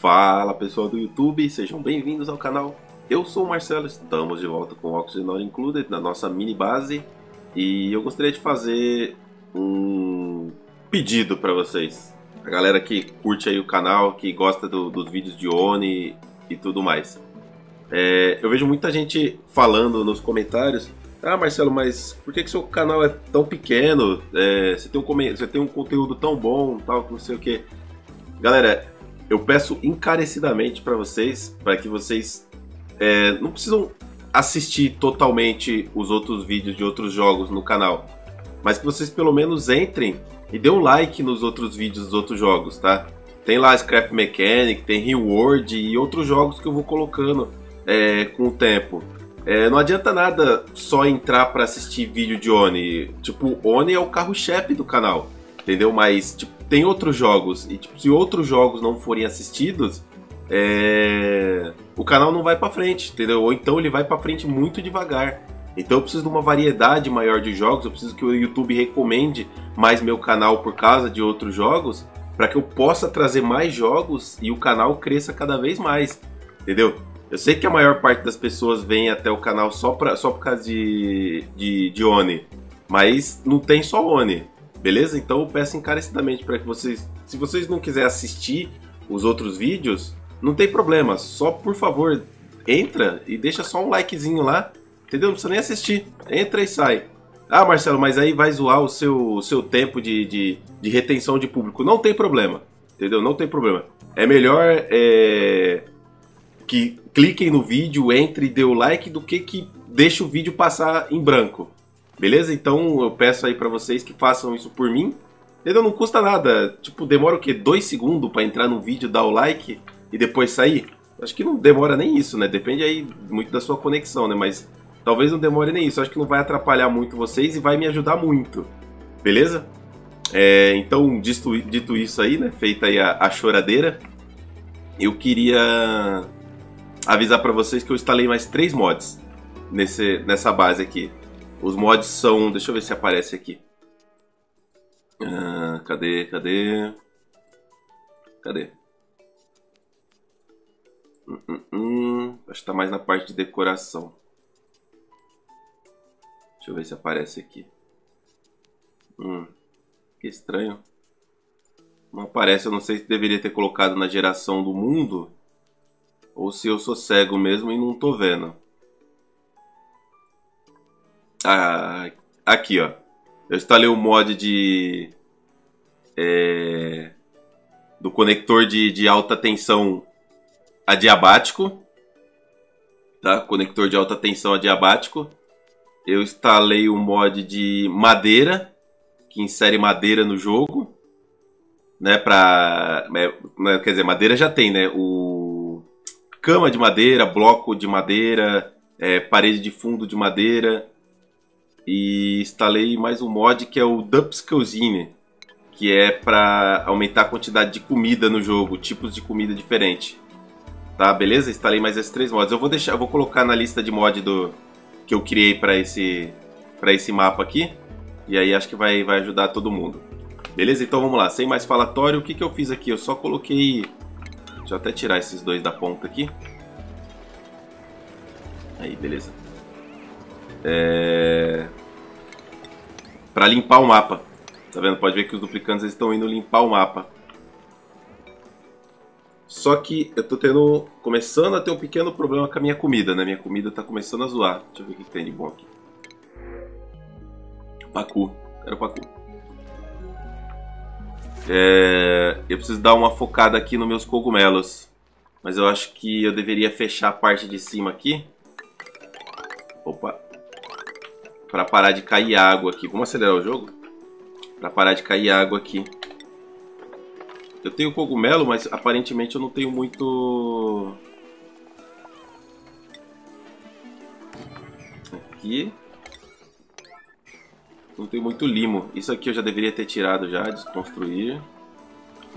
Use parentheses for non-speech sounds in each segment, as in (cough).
Fala pessoal do YouTube, sejam bem-vindos ao canal. Eu sou o Marcelo, estamos de volta com o Oxygen Included na nossa mini base e eu gostaria de fazer um pedido para vocês. A galera que curte aí o canal, que gosta do, dos vídeos de Oni e tudo mais. É, eu vejo muita gente falando nos comentários ah, Marcelo, mas por que, que seu canal é tão pequeno? É, você, tem um, você tem um conteúdo tão bom, tal, não sei o que. Galera, eu peço encarecidamente para vocês, para que vocês é, não precisam assistir totalmente os outros vídeos de outros jogos no canal, mas que vocês pelo menos entrem e dê um like nos outros vídeos dos outros jogos, tá? Tem lá Scrap Mechanic, tem Reward e outros jogos que eu vou colocando é, com o tempo. É, não adianta nada só entrar para assistir vídeo de Oni. Tipo, Oni é o carro-chefe do canal, entendeu? Mas tipo, tem outros jogos e tipo, se outros jogos não forem assistidos, é... o canal não vai para frente, entendeu? Ou então ele vai para frente muito devagar. Então eu preciso de uma variedade maior de jogos, eu preciso que o YouTube recomende mais meu canal por causa de outros jogos, para que eu possa trazer mais jogos e o canal cresça cada vez mais, entendeu? Eu sei que a maior parte das pessoas vem até o canal só, pra, só por causa de, de, de Oni, mas não tem só Oni, beleza? Então eu peço encarecidamente para que vocês, se vocês não quiserem assistir os outros vídeos, não tem problema, só por favor entra e deixa só um likezinho lá, entendeu? Não precisa nem assistir, entra e sai. Ah, Marcelo, mas aí vai zoar o seu, o seu tempo de, de, de retenção de público. Não tem problema, entendeu? Não tem problema. É melhor é, que cliquem no vídeo, entre e dê o like do que que deixe o vídeo passar em branco. Beleza? Então eu peço aí para vocês que façam isso por mim. Entendeu? Não custa nada. Tipo, demora o quê? Dois segundos para entrar no vídeo, dar o like e depois sair? Acho que não demora nem isso, né? Depende aí muito da sua conexão, né? Mas talvez não demore nem isso. Acho que não vai atrapalhar muito vocês e vai me ajudar muito. Beleza? É, então, dito, dito, isso aí, né? Feita aí a, a choradeira, eu queria avisar para vocês que eu instalei mais três mods nesse, nessa base aqui. Os mods são. Deixa eu ver se aparece aqui. Ah, cadê? Cadê? Cadê? Hum, hum, hum. Acho que tá mais na parte de decoração. Deixa eu ver se aparece aqui. Hum, que estranho. Não aparece, eu não sei se deveria ter colocado na geração do mundo ou se eu sou cego mesmo e não tô vendo. Ah, aqui ó. Eu instalei o mod de. É, do conector de, de alta tensão adiabático. Tá? Conector de alta tensão adiabático. Eu instalei o mod de madeira, que insere madeira no jogo. Né, pra. É, né, quer dizer, madeira já tem, né? O cama de madeira, bloco de madeira, é, parede de fundo de madeira. E instalei mais um mod que é o Dumps Cuisine, que é para aumentar a quantidade de comida no jogo, tipos de comida diferente. Tá, beleza? Instalei mais esses três mods. Eu vou deixar, eu vou colocar na lista de mod do que eu criei para esse para esse mapa aqui. E aí acho que vai vai ajudar todo mundo. Beleza? Então vamos lá, sem mais falatório, o que, que eu fiz aqui? Eu só coloquei Deixa eu até tirar esses dois da ponta aqui. Aí, beleza. É... Para limpar o mapa. Tá vendo? Pode ver que os duplicantes estão indo limpar o mapa. Só que eu tô tendo. começando a ter um pequeno problema com a minha comida, né? Minha comida tá começando a zoar. Deixa eu ver o que tem de bom aqui. Pacu. Quero pacu. É, eu preciso dar uma focada aqui nos meus cogumelos. Mas eu acho que eu deveria fechar a parte de cima aqui. Opa. Para parar de cair água aqui. Vamos acelerar o jogo? Para parar de cair água aqui. Eu tenho cogumelo, mas aparentemente eu não tenho muito... Aqui. Não tem muito limo. Isso aqui eu já deveria ter tirado já, desconstruir.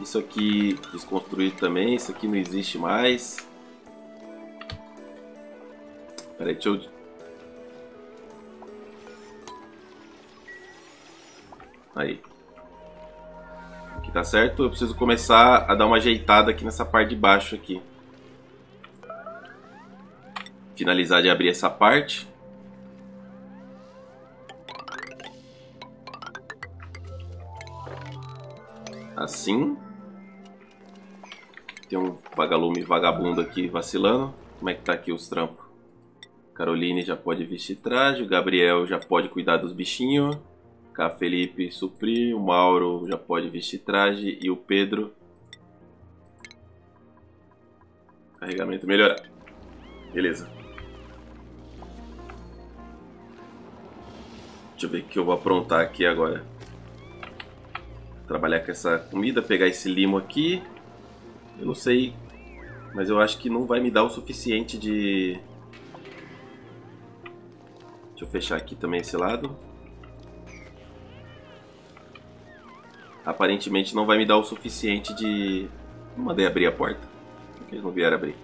Isso aqui desconstruir também. Isso aqui não existe mais. Peraí, deixa eu... Aí. Aqui tá certo. Eu preciso começar a dar uma ajeitada aqui nessa parte de baixo aqui. Finalizar de abrir essa parte. Assim. Tem um vagalume vagabundo aqui vacilando. Como é que tá aqui os trampos? Caroline já pode vestir traje, o Gabriel já pode cuidar dos bichinhos. Cá Felipe suprir, o Mauro já pode vestir traje e o Pedro carregamento melhorar. Beleza. Deixa eu ver o que eu vou aprontar aqui agora. Trabalhar com essa comida, pegar esse limo aqui. Eu não sei, mas eu acho que não vai me dar o suficiente de... Deixa eu fechar aqui também esse lado. Aparentemente não vai me dar o suficiente de... Mandei abrir a porta. Eles não vieram abrir?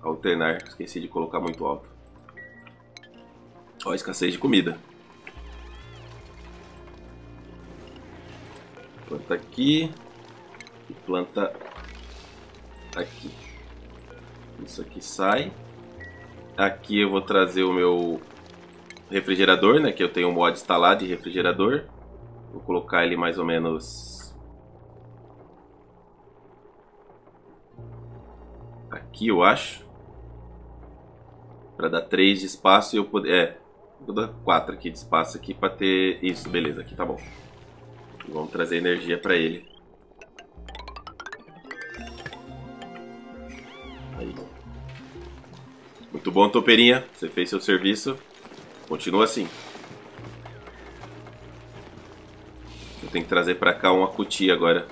Alternar, esqueci de colocar muito alto. Ó, escassez de comida. Planta aqui. E planta aqui. Isso aqui sai. Aqui eu vou trazer o meu refrigerador, né? Que eu tenho um mod instalado de refrigerador. Vou colocar ele mais ou menos... Aqui, eu acho. Para dar 3 de espaço e eu poder... É, Vou dar 4 aqui de espaço aqui para ter... Isso, beleza, aqui tá bom. Vamos trazer energia para ele. Aí. Muito bom, Topeirinha. Você fez seu serviço. Continua assim. Eu tenho que trazer para cá uma cutia agora.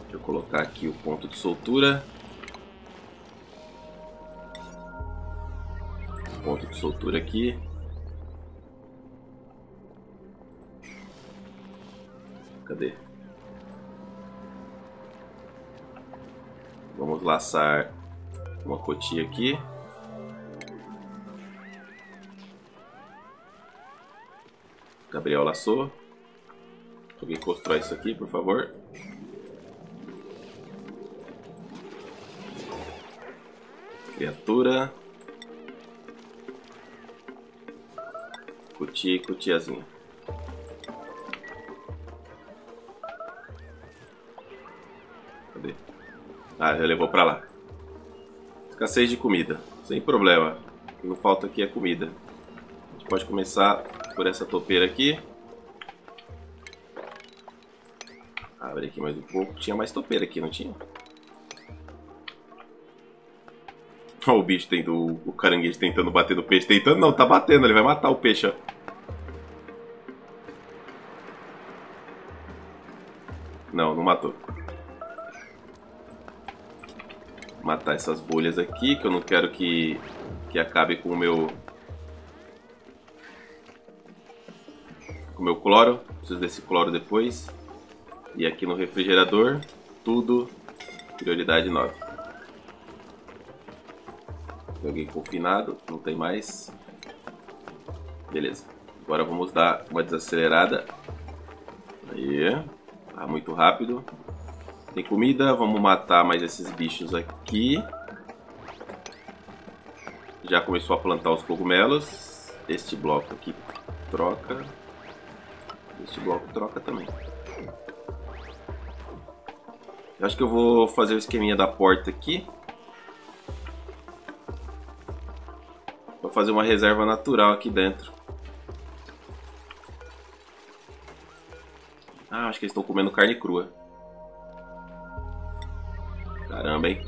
Deixa eu colocar aqui o ponto de soltura. ponto de soltura aqui. Cadê? Vamos laçar uma cotia aqui. Gabriel laçou. Alguém constrói isso aqui, por favor. Criatura. Cutia e cutiazinha. Cadê? Ah, já levou pra lá. Escassez de comida. Sem problema. O que não falta aqui é comida. A gente pode começar por essa topeira aqui. Abre aqui mais um pouco. Tinha mais topeira aqui, não tinha? Olha o bicho tentando, o caranguejo tentando bater no peixe. Tentando não, tá batendo, ele vai matar o peixe, ó. Não, não matou. Matar essas bolhas aqui, que eu não quero que, que acabe com o meu... cloro. Preciso desse cloro depois. E aqui no refrigerador, tudo prioridade 9. Joguei confinado, não tem mais. Beleza. Agora vamos dar uma desacelerada. Aí. Tá muito rápido. Tem comida, vamos matar mais esses bichos aqui. Já começou a plantar os cogumelos. Este bloco aqui troca. Este bloco troca também. Eu acho que eu vou fazer o esqueminha da porta aqui. fazer uma reserva natural aqui dentro. Ah, acho que eles estão comendo carne crua. Caramba, hein?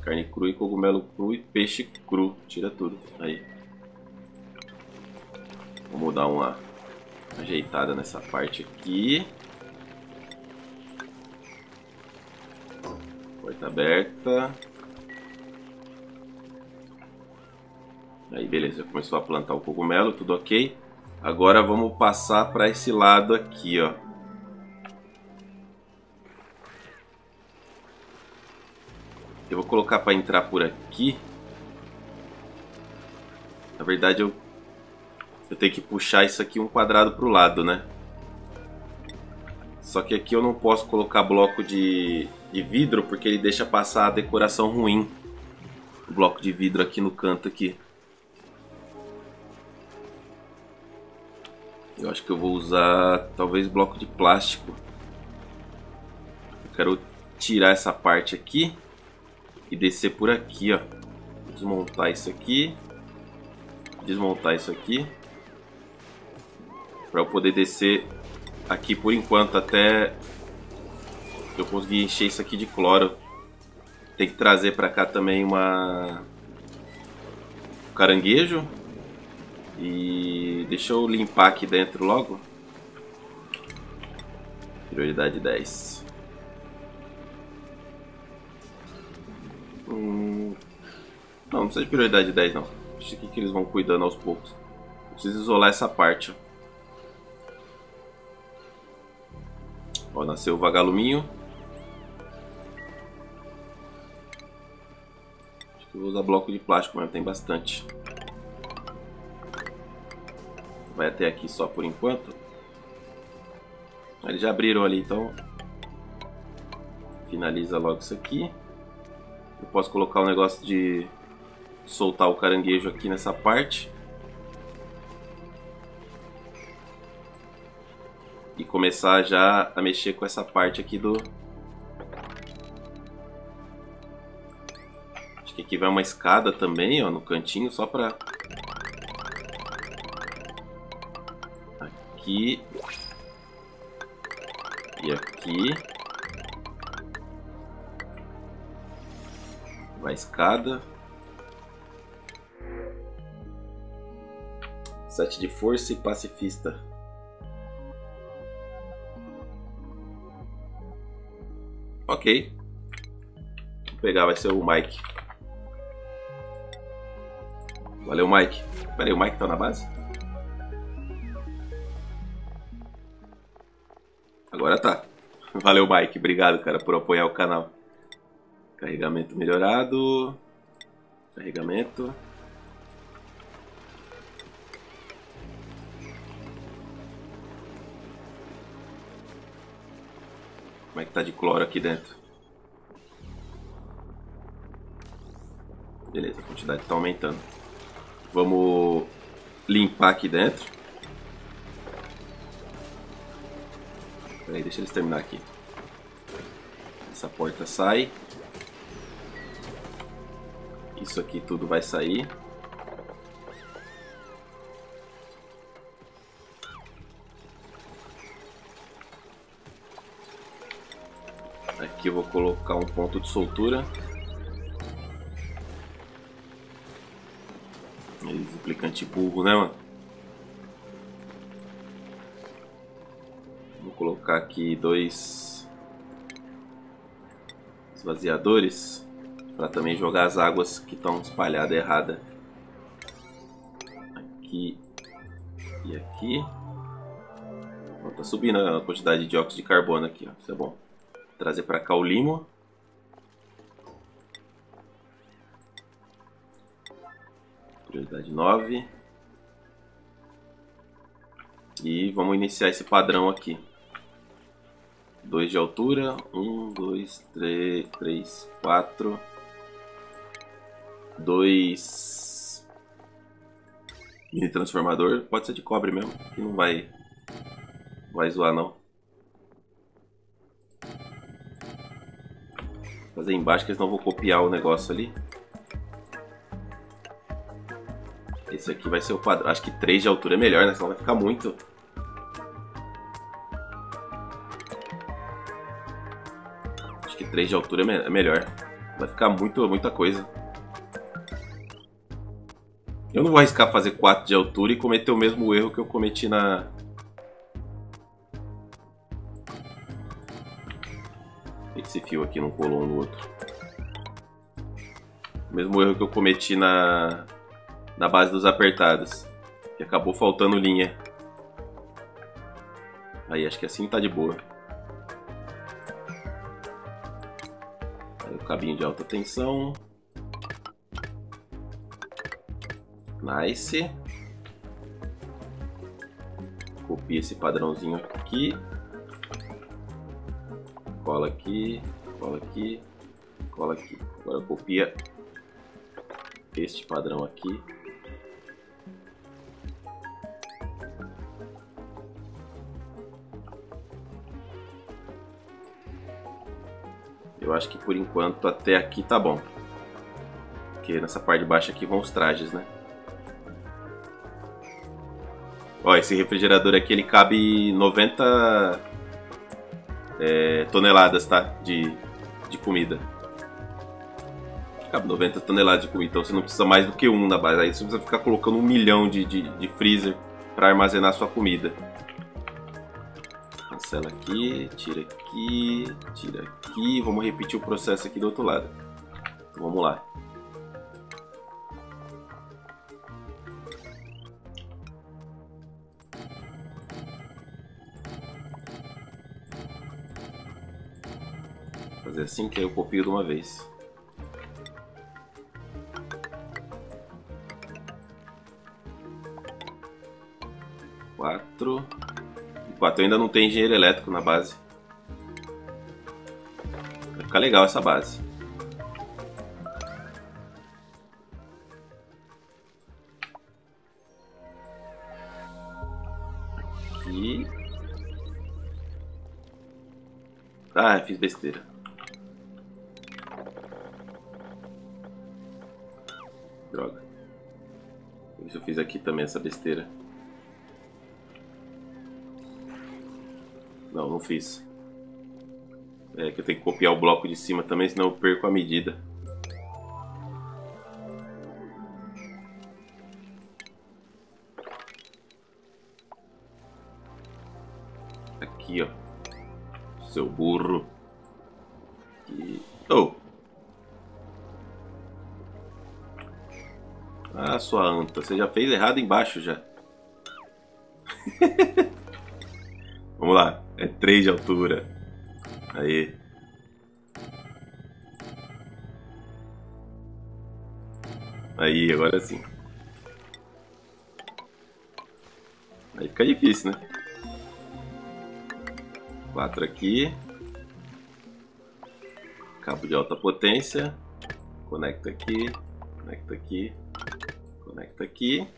Carne crua e cogumelo cru e peixe cru. Tira tudo. Aí. Vamos dar uma ajeitada nessa parte aqui. Porta aberta. Aí beleza, começou a plantar o cogumelo, tudo ok. Agora vamos passar para esse lado aqui, ó. Eu vou colocar para entrar por aqui. Na verdade eu eu tenho que puxar isso aqui um quadrado pro lado, né? Só que aqui eu não posso colocar bloco de, de vidro porque ele deixa passar a decoração ruim. O bloco de vidro aqui no canto aqui. Eu acho que eu vou usar talvez bloco de plástico. Eu quero tirar essa parte aqui e descer por aqui, ó. Desmontar isso aqui. Desmontar isso aqui. Para eu poder descer aqui por enquanto até eu conseguir encher isso aqui de cloro. Tem que trazer para cá também uma um caranguejo e deixa eu limpar aqui dentro logo. Prioridade 10. Hum... Não, não precisa de prioridade 10 não. Deixa aqui que eles vão cuidando aos poucos. Preciso isolar essa parte. Ó, nasceu o vagaluminho. Acho que vou usar bloco de plástico mesmo, tem bastante vai até aqui só por enquanto. Eles já abriram ali, então finaliza logo isso aqui. Eu posso colocar o um negócio de soltar o caranguejo aqui nessa parte. E começar já a mexer com essa parte aqui do... Acho que aqui vai uma escada também, ó, no cantinho, só para aqui. E aqui. Vai escada. Sete de força e pacifista. Ok. Vou pegar, vai ser o Mike. Valeu, Mike. Pera aí, o Mike tá na base? Agora tá. (laughs) Valeu, Mike. Obrigado, cara, por apoiar o canal. Carregamento melhorado. Carregamento. Como é que tá de cloro aqui dentro? Beleza, a quantidade tá aumentando. Vamos limpar aqui dentro. Peraí, deixa eles terminar aqui. Essa porta sai. Isso aqui tudo vai sair. Aqui eu vou colocar um ponto de soltura. Duplicante burro, né, mano? colocar aqui dois esvaziadores para também jogar as águas que estão espalhadas errada aqui e aqui. Bom, tá subindo a quantidade de dióxido de carbono aqui, ó. isso é bom. Trazer para cá o limo. Prioridade 9. E vamos iniciar esse padrão aqui. 2 de altura. 1, 2, 3, 3, 4. 2 mini transformador. Pode ser de cobre mesmo, que não vai, vai zoar não. Fazer embaixo que eles não vão copiar o negócio ali. Esse aqui vai ser o padrão. Acho que 3 de altura é melhor, né? Senão vai ficar muito. que 3 de altura é, é melhor. Vai ficar muito, muita coisa. Eu não vou arriscar fazer 4 de altura e cometer o mesmo erro que eu cometi na... fio aqui não colou um no outro. O mesmo erro que eu cometi na, na base dos apertados. Que acabou faltando linha. Aí, acho que assim tá de boa. cabinho de alta tensão. Nice. copia esse padrãozinho aqui. Cola aqui, cola aqui, cola aqui. Agora copia este padrão aqui. Eu acho que por enquanto até aqui tá bom. Porque nessa parte de baixo aqui vão os trajes, né? Ó, esse refrigerador aqui ele cabe 90 é, toneladas, tá? De, comida. Cabe 90 toneladas de comida, então você não precisa mais do que um na base. Aí você precisa ficar colocando um milhão de, de, de freezer para armazenar sua comida. Cancela aqui, tira aqui, tira aqui. Vamos repetir o processo aqui do outro lado. Então, vamos lá. Fazer assim que aí eu copio de uma vez. Quatro. Quatro. Eu ainda não tem engenheiro elétrico na base. Vai ficar legal essa base. Ah, fiz besteira. Também essa besteira. Não, não fiz. É que eu tenho que copiar o bloco de cima também, senão eu perco a medida. Aqui, ó. Seu burro. Aqui. Oh! Ah, sua anta. Você já fez errado embaixo já. (laughs) Vamos lá. É 3 de altura. Aí. Aí, agora sim. Aí fica difícil, né? 4 aqui. Cabo de alta potência. Conecta aqui. Conecta aqui. Conecta aqui.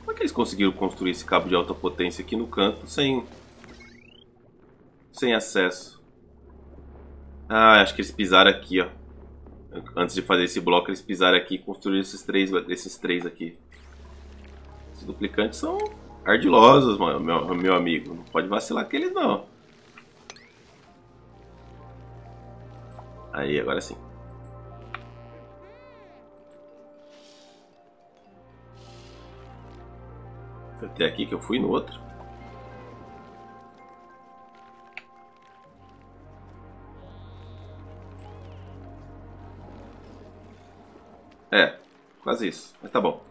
Como é que eles conseguiram construir esse cabo de alta potência aqui no canto sem sem acesso? Ah, acho que eles pisaram aqui, ó. Antes de fazer esse bloco, eles pisaram aqui e construíram esses três, esses três aqui. Esses duplicantes são ardilosos, mano, meu, meu amigo. Não pode vacilar com eles, não. Aí, agora sim. Até aqui que eu fui no outro. É, quase isso, mas tá bom.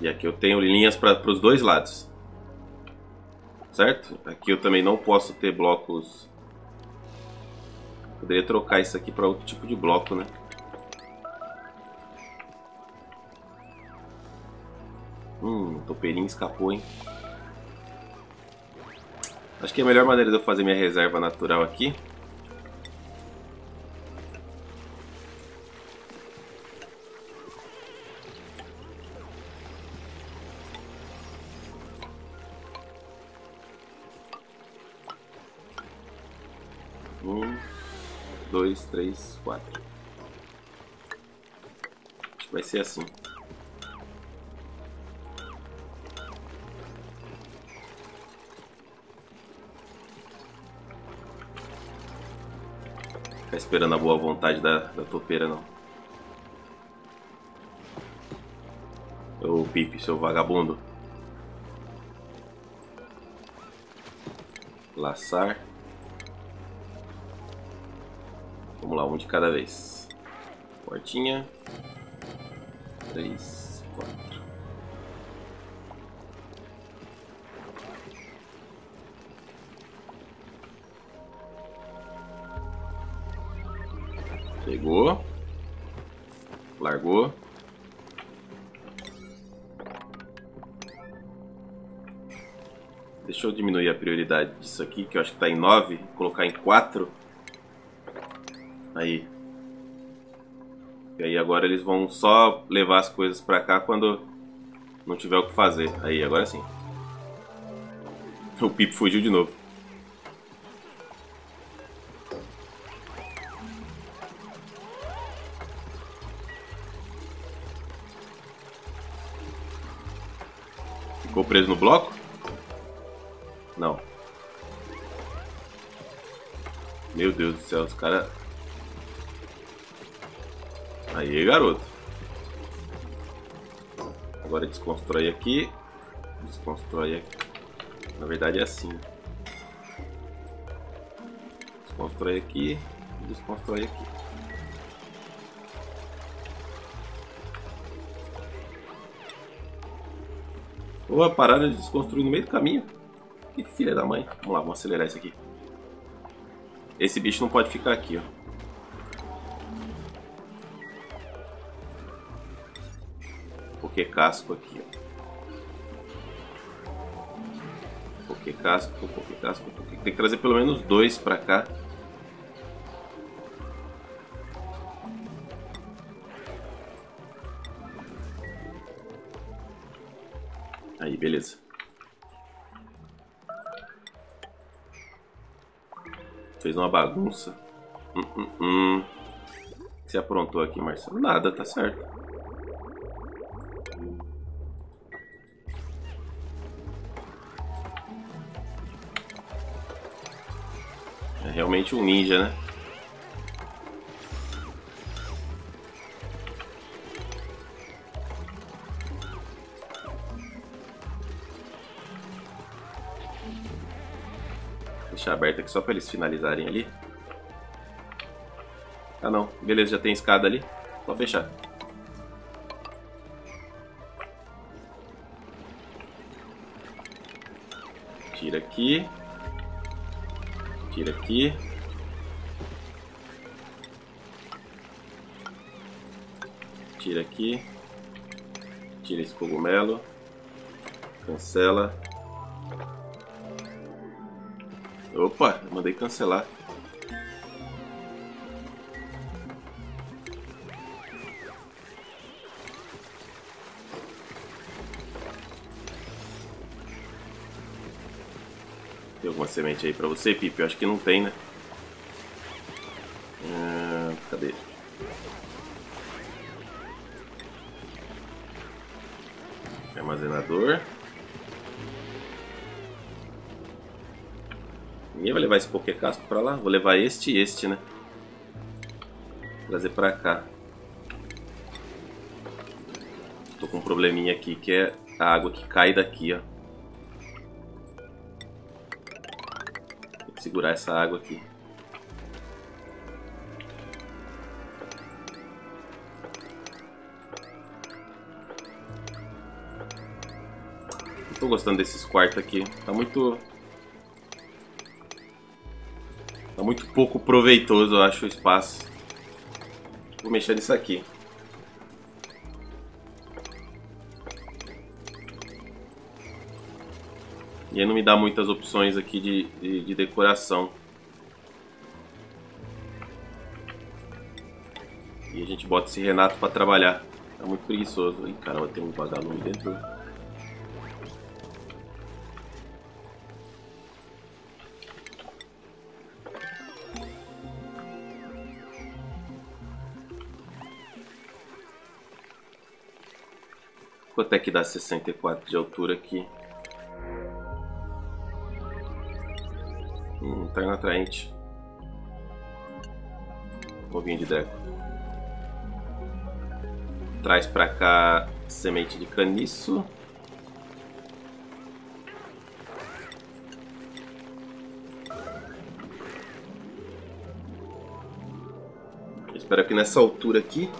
E aqui eu tenho linhas para os dois lados. Certo? Aqui eu também não posso ter blocos. Poderia trocar isso aqui para outro tipo de bloco, né? Hum, topeirinho escapou, hein? Acho que a melhor maneira de eu fazer minha reserva natural aqui Um, dois, três, quatro. Acho que vai ser assim. Ficar esperando a boa vontade da, da topeira, não. Ô Pipe, seu vagabundo. Laçar. Vamos lá, um de cada vez. Portinha. Três, Pegou. Largou. Deixa eu diminuir a prioridade disso aqui, que eu acho que tá em 9. Colocar em 4. Aí. E aí agora eles vão só levar as coisas pra cá quando não tiver o que fazer. Aí, agora sim. O Pipo fugiu de novo. Preso no bloco? Não. Meu Deus do céu, os caras... Aí, garoto. Agora desconstrói aqui. Desconstrói aqui. Na verdade é assim. Desconstrói aqui. Desconstrói aqui. Ou pararam de desconstruir no meio do caminho. Que filha da mãe. Vamos lá, vamos acelerar isso aqui. Esse bicho não pode ficar aqui, ó. Porque casco aqui, ó. Porque casco, porque casco. Tem que trazer pelo menos dois pra cá. Uma bagunça. Hum, hum, hum. O que você aprontou aqui, Marcelo? Nada, tá certo. É realmente um ninja, né? Deixar aberto aqui só para eles finalizarem ali. Ah não, beleza, já tem escada ali. Só fechar. Tira aqui. Tira aqui. Tira aqui. Tira esse cogumelo. Cancela. Opa, mandei cancelar. Tem alguma semente aí pra você, Pipe? Eu acho que não tem, né? Ah, cadê? Armazenador. Ninguém vai levar esse Pokécasco pra lá? Vou levar este e este, né? Trazer pra cá. Tô com um probleminha aqui, que é a água que cai daqui, ó. Tem que segurar essa água aqui. Tô gostando desses quartos aqui. Tá muito muito pouco proveitoso, eu acho, o espaço. Vou mexer nisso aqui. E aí não me dá muitas opções aqui de, de, de decoração. E a gente bota esse Renato pra trabalhar. Tá muito preguiçoso. Ih, caramba, tem um vagalume dentro. Quanto é que dá 64 de altura aqui? Hum, tá atraente. Ovinho de Deco. Traz pra cá semente de caniço. Espero que nessa altura aqui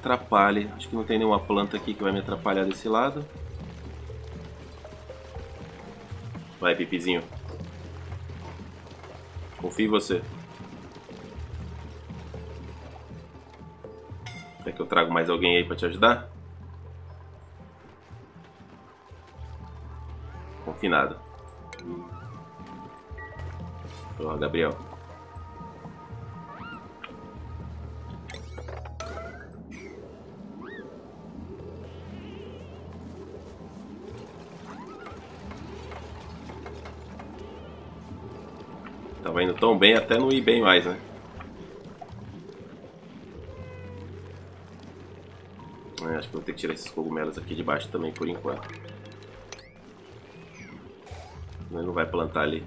atrapalhe. Acho que não tem nenhuma planta aqui que vai me atrapalhar desse lado. Vai, Pipizinho. Confio em você. Quer que eu trago mais alguém aí pra te ajudar? Confinado. lá Gabriel. Tava indo tão bem até não ir bem mais, né? É, acho que vou ter que tirar esses cogumelos aqui de baixo também por enquanto. Ele não vai plantar ali.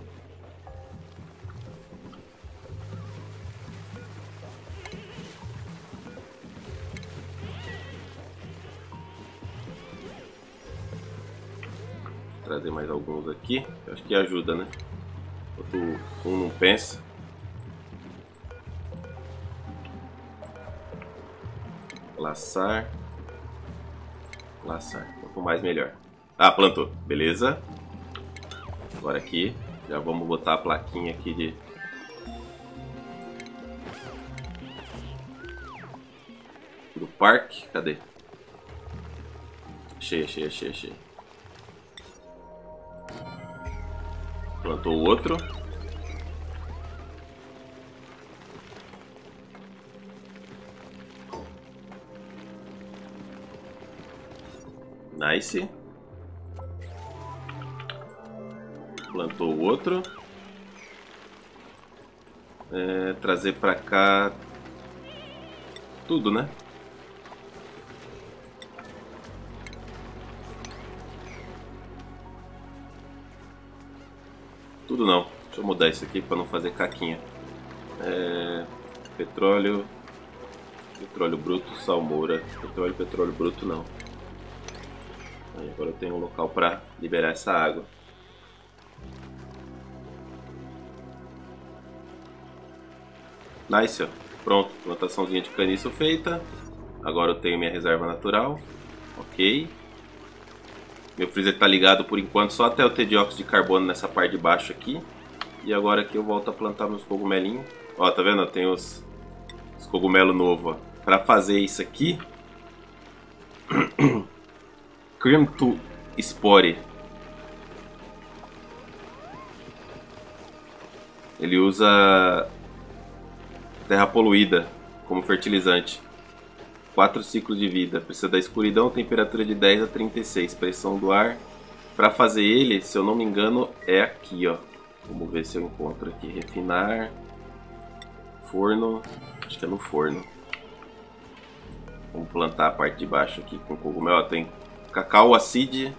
Vou trazer mais alguns aqui. Acho que ajuda, né? Enquanto um não pensa. Laçar. Laçar. Quanto mais melhor. Ah, plantou. Beleza. Agora aqui. Já vamos botar a plaquinha aqui de... Do parque. Cadê? Cheia, cheia, cheia, cheia. Plantou outro. Nice. Plantou outro. É, trazer pra cá tudo, né? Tudo não. Deixa eu mudar isso aqui para não fazer caquinha. É, petróleo, petróleo bruto, salmoura. Petróleo, petróleo bruto não. Aí agora eu tenho um local para liberar essa água. Nice, ó. Pronto, plantaçãozinha de caniço feita. Agora eu tenho minha reserva natural. Ok. Meu freezer está ligado por enquanto só até eu ter dióxido de carbono nessa parte de baixo aqui. E agora aqui eu volto a plantar meus cogumelinhos. Ó, tá vendo? Tem os, os cogumelos novos, Para fazer isso aqui... (clears throat) Cream to Spore. Ele usa terra poluída como fertilizante. 4 ciclos de vida. Precisa da escuridão, temperatura de 10 a 36, pressão do ar. Para fazer ele, se eu não me engano, é aqui, ó. Vamos ver se eu encontro aqui. Refinar. Forno. Acho que é no forno. Vamos plantar a parte de baixo aqui com cogumelo. tem cacau acid.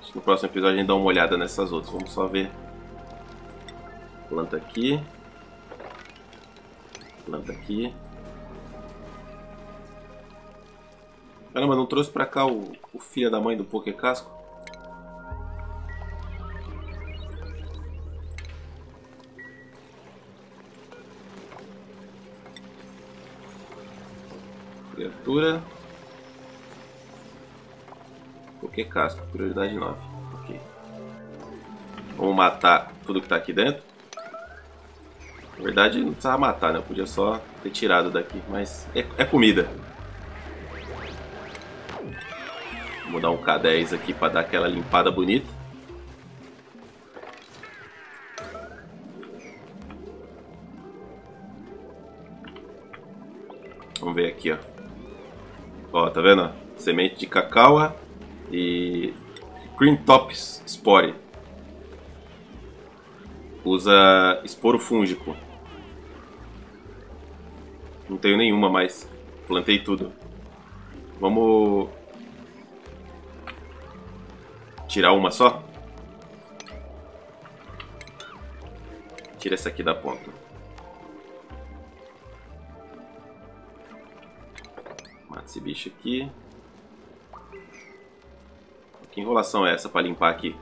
Acho que no próximo episódio a gente dá uma olhada nessas outras. Vamos só ver. Planta aqui. Planta aqui. Caramba, não trouxe pra cá o, o filho da mãe do Poké Casco? Criatura. Poké Casco, prioridade 9. Ok. Vamos matar tudo que tá aqui dentro. Na verdade, não precisava matar, né? Eu podia só ter tirado daqui, mas é, é comida. Vou dar um K10 aqui para dar aquela limpada bonita. Vamos ver aqui, ó. Ó, tá vendo? Semente de cacau e Green Top Spore. Usa esporo fúngico. Não tenho nenhuma mais. Plantei tudo. Vamos tirar uma só? Tira essa aqui da ponta. Mata esse bicho aqui. Que enrolação é essa para limpar aqui?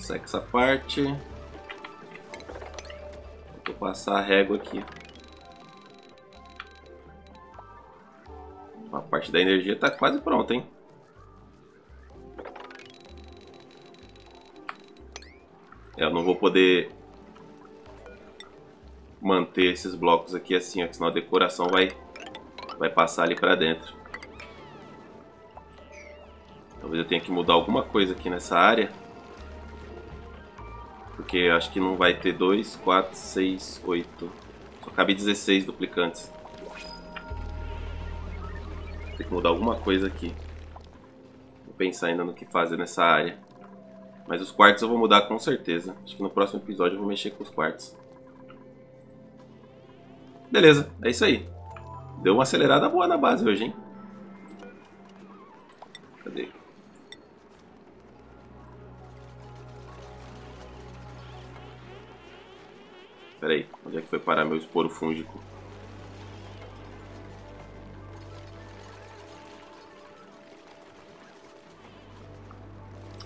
Seca essa parte. Vou passar a régua aqui. A parte da energia está quase pronta, hein? Eu não vou poder manter esses blocos aqui assim, ó, senão a decoração vai vai passar ali para dentro. Talvez eu tenha que mudar alguma coisa aqui nessa área. Porque acho que não vai ter 2, 4, 6, 8. Só cabe 16 duplicantes. Tem que mudar alguma coisa aqui. Vou pensar ainda no que fazer nessa área. Mas os quartos eu vou mudar com certeza. Acho que no próximo episódio eu vou mexer com os quartos. Beleza, é isso aí. Deu uma acelerada boa na base hoje, hein? Cadê? Pera aí, onde é que foi parar meu esporo fúngico?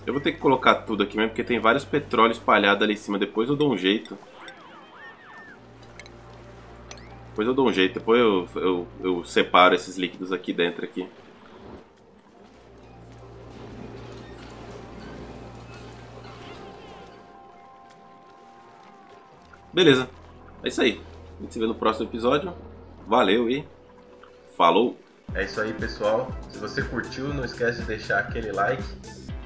Eu vou ter que colocar tudo aqui mesmo, porque tem vários petróleos espalhados ali em cima. Depois eu dou um jeito. Depois eu dou um jeito. Depois eu, eu, eu separo esses líquidos aqui dentro aqui. Beleza. É isso aí. A gente se vê no próximo episódio. Valeu e falou! É isso aí, pessoal. Se você curtiu, não esquece de deixar aquele like.